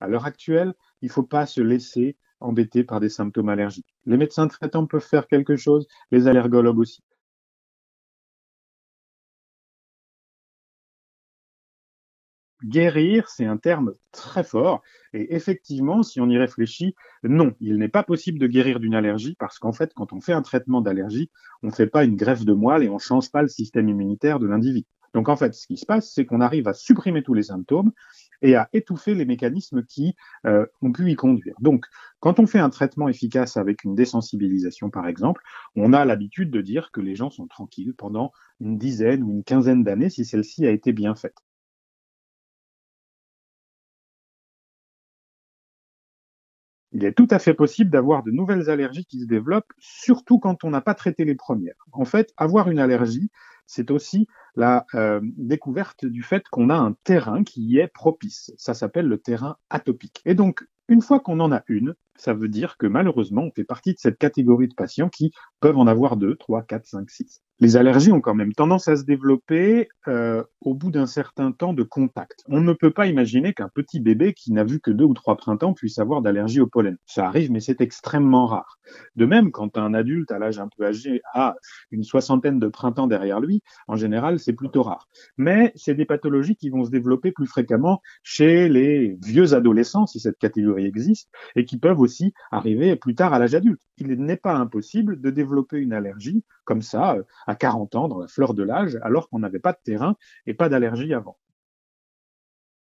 À l'heure actuelle, il ne faut pas se laisser embêter par des symptômes allergiques. Les médecins traitants peuvent faire quelque chose, les allergologues aussi. Guérir, c'est un terme très fort. Et effectivement, si on y réfléchit, non, il n'est pas possible de guérir d'une allergie parce qu'en fait, quand on fait un traitement d'allergie, on ne fait pas une greffe de moelle et on ne change pas le système immunitaire de l'individu. Donc en fait, ce qui se passe, c'est qu'on arrive à supprimer tous les symptômes et à étouffer les mécanismes qui euh, ont pu y conduire. Donc, quand on fait un traitement efficace avec une désensibilisation, par exemple, on a l'habitude de dire que les gens sont tranquilles pendant une dizaine ou une quinzaine d'années si celle-ci a été bien faite. il est tout à fait possible d'avoir de nouvelles allergies qui se développent, surtout quand on n'a pas traité les premières. En fait, avoir une allergie, c'est aussi la euh, découverte du fait qu'on a un terrain qui y est propice. Ça s'appelle le terrain atopique. Et donc, une fois qu'on en a une, ça veut dire que malheureusement, on fait partie de cette catégorie de patients qui peuvent en avoir deux, trois, quatre, cinq, six les allergies ont quand même tendance à se développer euh, au bout d'un certain temps de contact. On ne peut pas imaginer qu'un petit bébé qui n'a vu que deux ou trois printemps puisse avoir d'allergie au pollen. Ça arrive, mais c'est extrêmement rare. De même, quand un adulte à l'âge un peu âgé a une soixantaine de printemps derrière lui, en général, c'est plutôt rare. Mais c'est des pathologies qui vont se développer plus fréquemment chez les vieux adolescents, si cette catégorie existe, et qui peuvent aussi arriver plus tard à l'âge adulte. Il n'est pas impossible de développer une allergie comme ça à 40 ans, dans la fleur de l'âge, alors qu'on n'avait pas de terrain et pas d'allergie avant.